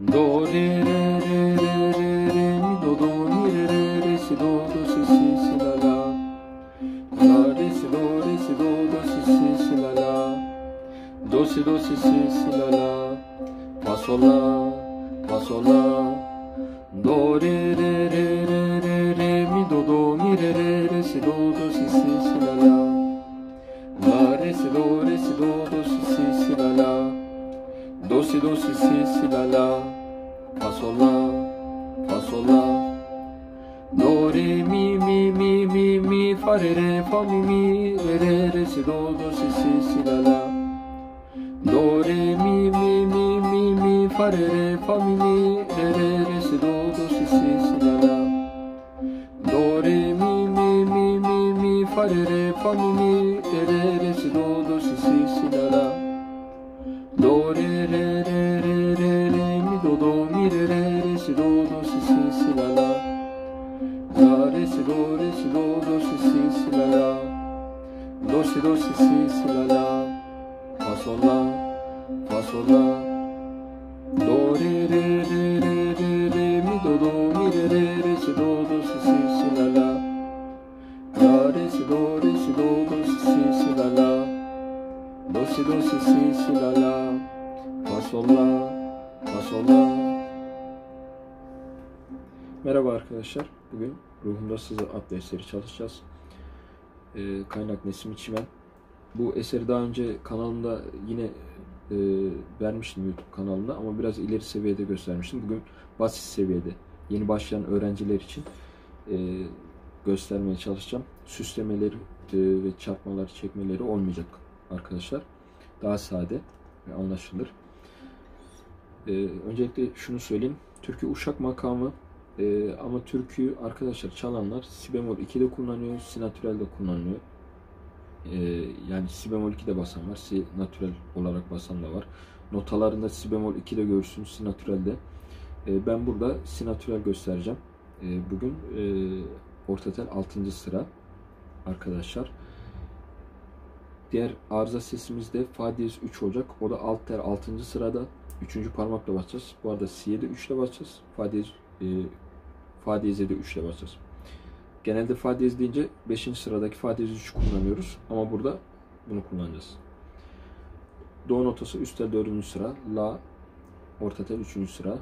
Do re re re re re re mi do do mi re re re si do do si si si la la La re si do re si do do si si si la la Do si do si si si la la Fa sol la Fa sol la Do re re re re re fa mi mi re re re si do do si si si la la. Do re mi mi mi mi mi fa re re fa mi mi re re re si do do si si si la la. Do re mi mi mi mi mi fa re re fa mi mi re re re Do si do si si si la la. Fa sol la. Fa sol la. Do re re re re re re. Mi do do mi re re re. Si do do si si si la la. La re si do re si do do si si si la la. Do si do si si si la la. Fa sol la. Fa sol la. Merhaba arkadaşlar. Bugün Ruhumda Sızı adlı eseri çalışacağız. Ee, kaynak Nesim Çimen. Bu eseri daha önce kanalımda yine e, vermiştim YouTube kanalında ama biraz ileri seviyede göstermiştim. Bugün basit seviyede yeni başlayan öğrenciler için e, göstermeye çalışacağım. Süslemeleri e, ve çarpmaları, çekmeleri olmayacak arkadaşlar. Daha sade ve anlaşılır. E, öncelikle şunu söyleyeyim. Türkü Uşak makamı e, ama türküyü arkadaşlar çalanlar si bemol 2'de kullanıyor, si natürelde kullanıyor. E, yani si bemol 2'de basan var, si natürel olarak basan da var. Notalarında si bemol 2'de görürsün, si natürelde. E, ben burada si natürel göstereceğim. E, bugün e, orta tel 6. sıra arkadaşlar. Diğer arıza sesimizde fa diyez 3 olacak. O da alt tel 6. sırada. 3. parmakla basacağız. Bu arada si'ye de 3 ile basacağız. Fa diyez e, fa diyeze de 3 ile basacağız. Genelde fa diyez deyince 5. sıradaki fa diyez 3 kullanıyoruz. Ama burada bunu kullanacağız. Do notası üst tel 4. sıra. La orta tel 3. sıra.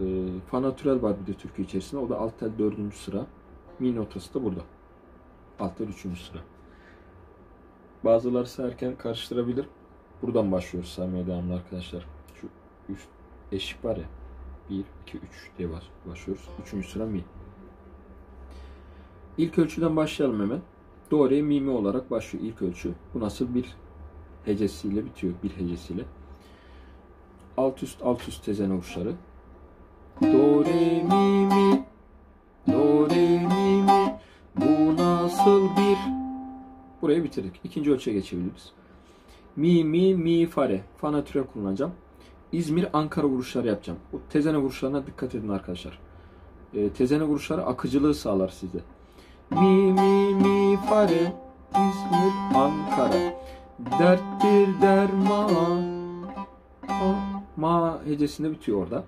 E, fa natürel var bir de türkü içerisinde. O da alt tel 4. sıra. Mi notası da burada. Alt tel 3. sıra. Bazıları sayarken karıştırabilir. Buradan başlıyoruz saymaya devamlı arkadaşlar. Şu üst eşik var ya. 1, 2, 3 diye başlıyoruz. Üçüncü sıra mi. İlk ölçüden başlayalım hemen. Do, re, mi, mi olarak başlıyor ilk ölçü. Bu nasıl bir hecesiyle bitiyor. Bir hecesiyle. Alt üst alt üst tezene uçları. Do, re, mi, mi. Do, re, mi, mi. Bu nasıl bir Burayı bitirdik. İkinci ölçüye geçebiliriz. Mi, mi, mi, fa, re. Fa natürel kullanacağım. İzmir, Ankara vuruşları yapacağım. Bu tezene vuruşlarına dikkat edin arkadaşlar. E, tezene vuruşları akıcılığı sağlar size. Mi, mi, mi, fa, re. İzmir, Ankara. Derttir derman. Ma, hecesinde bitiyor orada.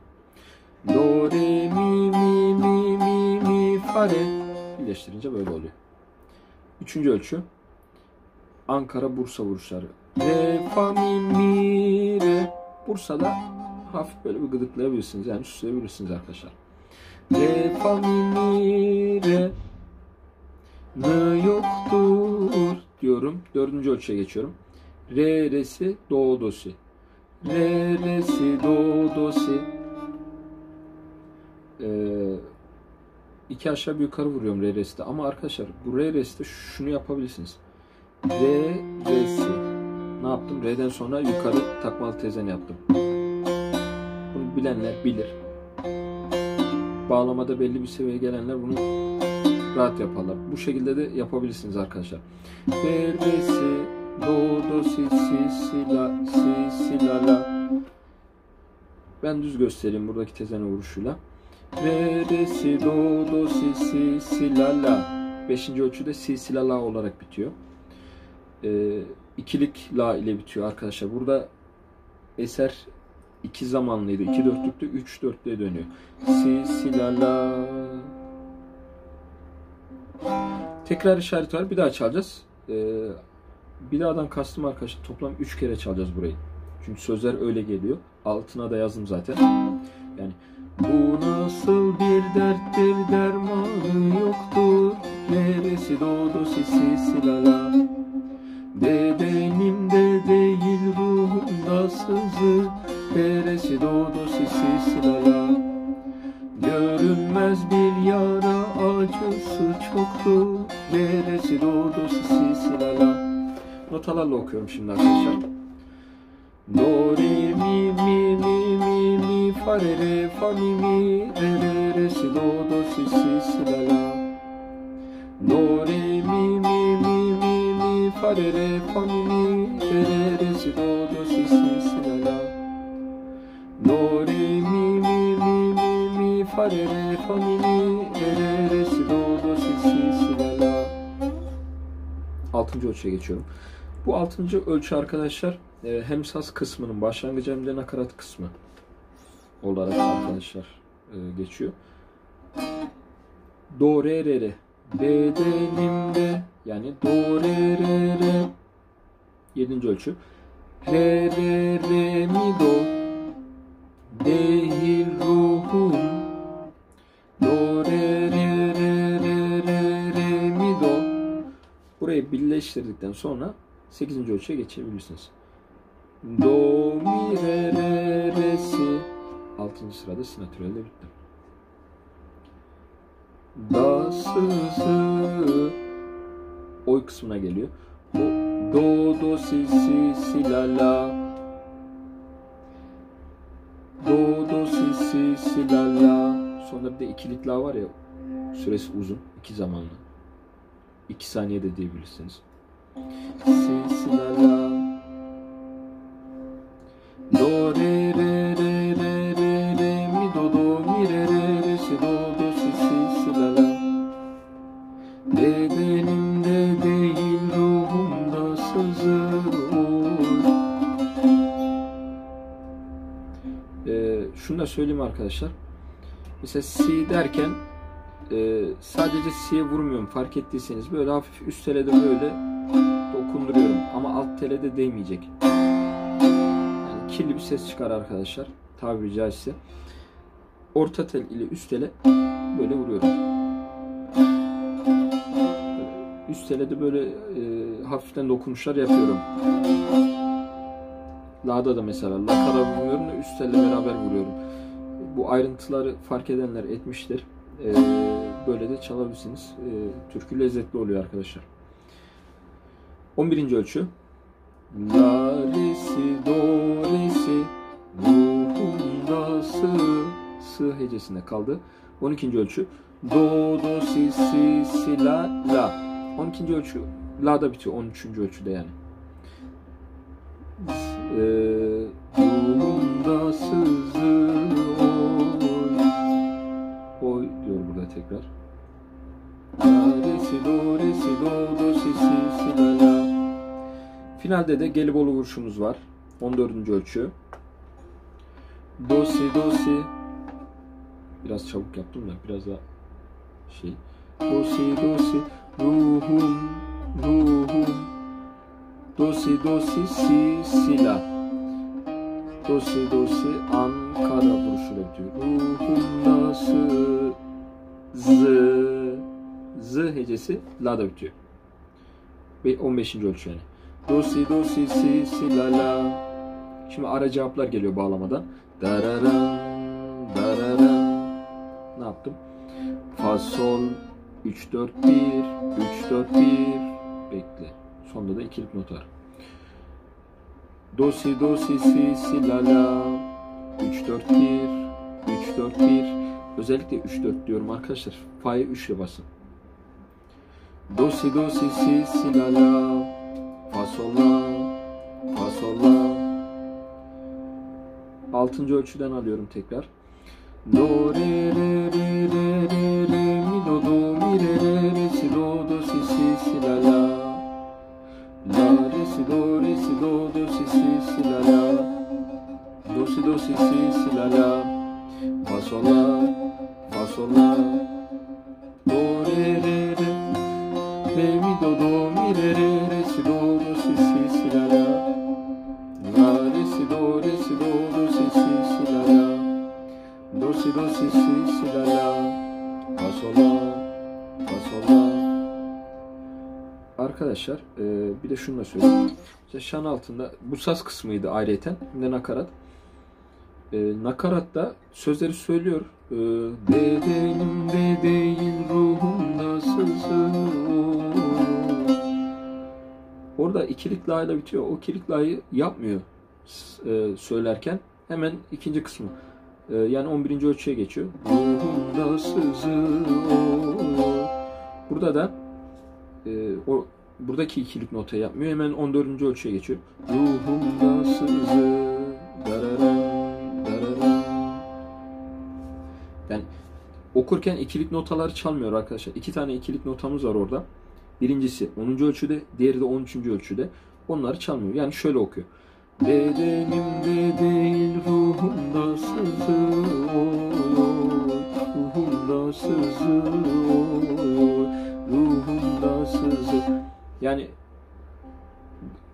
Do, re, mi, mi, mi, mi, mi, fa. Birleştirince böyle oluyor. Üçüncü ölçü. Ankara Bursa vuruşları. Re fa mi mi re. Bursa'da hafif böyle bir gıdıklayabilirsiniz. Yani süsleyebilirsiniz arkadaşlar. Re fa mi re. N yoktur diyorum. Dördüncü ölçüye geçiyorum. Re re si do do si. Re re si do do si. Ee, iki aşağı bir yukarı vuruyorum re re si'de. Ama arkadaşlar bu re re si'de şunu yapabilirsiniz. Re, re, si. Ne yaptım? Re'den sonra yukarı takmalı tezen yaptım. Bunu bilenler bilir. Bağlamada belli bir seviyeye gelenler bunu rahat yaparlar. Bu şekilde de yapabilirsiniz arkadaşlar. Re, si, do, do, si, si, si, la, si, si, la, la. Ben düz göstereyim buradaki tezene vuruşuyla. Re, re, si, do, do, si, si, si, la, la. Beşinci ölçüde si, si, la, la olarak bitiyor e, ikilik la ile bitiyor arkadaşlar. Burada eser iki zamanlıydı. iki dörtlüktü. Üç dörtlüğe dönüyor. Si, si, la, la. Tekrar işareti var. Bir daha çalacağız. Ee, bir daha'dan kastım arkadaşlar toplam üç kere çalacağız burayı. Çünkü sözler öyle geliyor. Altına da yazdım zaten. Yani bu nasıl bir derttir dermanı yoktur. Neresi doğdu si, si, si, la, la. Okuyorum şimdi arkadaşlar Do, re, mi, mi, mi, mi, mi, fa, re, re, fa, mi, mi, re, re, re, si, do, do, si, si, si, la, la. Do, re, mi, mi, mi, mi, mi, fa, re, re, fa, mi, mi, re, re, re, si, do, do, si, si, si, la, la. Do, re, mi, mi, mi, mi, mi, fa, re, re, fa, mi, mi, re, re, re, si, do, do, si, si, si, la, la. Altıncı ölçüye geçiyorum. Bu altıncı ölçü arkadaşlar e, hem saz kısmının başlangıcı hem de nakarat kısmı olarak arkadaşlar e, geçiyor. Do, re, re, re. Bedenimde yani do, re, re, re. Yedinci ölçü. Re, re, re, mi, do. Değil ruhum. Do, re, re, re, re, re, re, mi, do. Burayı birleştirdikten sonra 8. ölçüye geçebilirsiniz. Do, mi, re, re, re, si. 6. sırada si natürelde bitti. Da, sı, sı. Oy kısmına geliyor. Do, do, do, si, si, si, la, la. Do, do, si, si, si, la, la. Sonra bir de ikilik la var ya. Süresi uzun. iki zamanlı. 2 saniyede diyebilirsiniz. Si, si, la, la. Do, re, re, re, re, re, re, mi, do, do, mi, re, re, re, si, do, do, si, si, si, la, la. Bedenimde değil ruhumda sızır. Ee, şunu da söyleyeyim arkadaşlar. Mesela si derken e, sadece si'ye vurmuyorum fark ettiyseniz böyle hafif üst telede böyle dokunduruyorum ama alt telede değmeyecek. Yani kirli bir ses çıkar arkadaşlar tabiri caizse. Orta tel ile üst tele böyle vuruyorum. Üst tele de böyle e, hafiften dokunuşlar yapıyorum. La'da da mesela La kadar vuruyorum da üst telle beraber vuruyorum. Bu ayrıntıları fark edenler etmiştir. Ee, böyle de çalabilirsiniz. Ee, türkü lezzetli oluyor arkadaşlar. 11. ölçü. La, re, si, do, re, si. Ruhumda sı, sı hecesinde kaldı. 12. ölçü. Do, do, si, si, si, la, la. 12. ölçü la'da bitiyor. 13. ölçüde yani. Ee, ruhumda sızır oy. Oy diyor burada tekrar. La, re, si, do, re, si, do, do, si, si, si, la, la. Finalde de Gelibolu vuruşumuz var. 14. ölçü. Do, si, do, si. Biraz çabuk yaptım da biraz daha şey. Do, si, do, si. Ruhum, ruhum. Do, si, do, si, si, si, la. Ankara vuruşuyla bitiyor. Ruhum nasıl z z hecesi la'da bitiyor. Ve 15. ölçü yani. Do si do si si si la la. Şimdi ara cevaplar geliyor bağlamadan. Dararan dararan. Ne yaptım? Fa sol 3 4 1 3 4 1 bekle. Sonunda da ikilik not var. Do si do si si si la la 3 4 1 3 4 1 Özellikle 3 4 diyorum arkadaşlar. Fa'yı 3 ile basın. Do si do si si si la la Fa sol la Fa sol la Altıncı ölçüden alıyorum tekrar. Do re re re re re re mi do do mi re re re si do do si si si la la. La re si do re si do do si si si la la. Do si do si si si la la. Fa sol la Fa sol la Do re Re Arkadaşlar e, bir de şunu da söyleyeyim. İşte şan altında bu saz kısmıydı ayrıyeten. Şimdi nakarat. E, nakaratta sözleri söylüyor. E, bedenimde değil ruhumda sızıyor. Orada ikilik la ile bitiyor. O ikilik la'yı yapmıyor e, söylerken. Hemen ikinci kısmı. E, yani 11. ölçüye geçiyor. Ruhumda sızıyor. Burada da e, o buradaki ikilik notayı yapmıyor. Hemen 14. ölçüye geçiyor. Ruhumda sızı. Yani okurken ikilik notaları çalmıyor arkadaşlar. İki tane ikilik notamız var orada. Birincisi 10. ölçüde, diğeri de 13. ölçüde. Onları çalmıyor. Yani şöyle okuyor. Bedenimde değil ruhumda sızıyor Ruhumda Ruhumda sızıyor Yani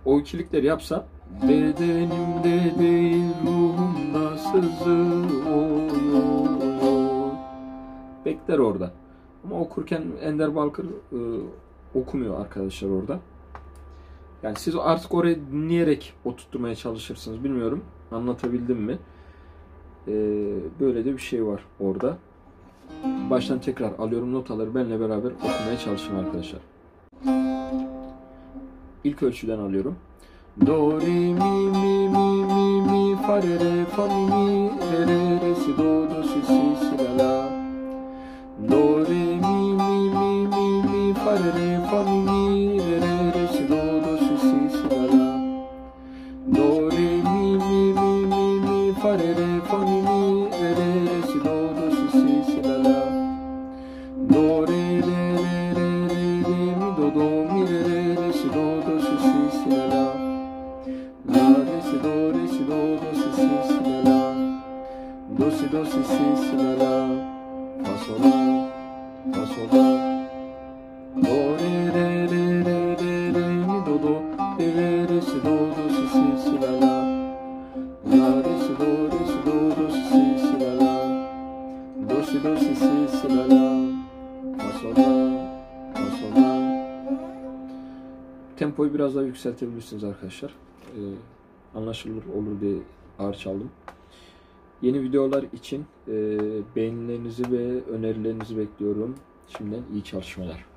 o ikilikleri yapsa Bedenimde değil ruhumda sızıyor Bekler orada. Ama okurken Ender Balkır e, okumuyor arkadaşlar orada. Yani siz artık orayı dinleyerek oturtmaya çalışırsınız. Bilmiyorum anlatabildim mi? Ee, böyle de bir şey var orada. Baştan tekrar alıyorum notaları benle beraber okumaya çalışın arkadaşlar. İlk ölçüden alıyorum. Do, re, mi, mi, mi, mi, mi, fa, re, re, fa, mi, mi, La, re, si, do, re, si, do, do, si, si, si, la, la. Do, si, do, si, si, si, la, la. Fa, sol, la. Fa, sol, la. Do, re, re, re, re, re, re, mi, do, do, re, re, re, si, do, do, si, si, si, la, la. La, re, si, do, re, si, do, do, si, si, si, la, la. Do, si, do, si, si, si, la, la. Fa, sol, la. Fa, sol, la. Tempoyu biraz daha yükseltebilirsiniz arkadaşlar. Ee, anlaşılır olur diye ağır çaldım. Yeni videolar için e, beğenilerinizi ve önerilerinizi bekliyorum. Şimdiden iyi çalışmalar.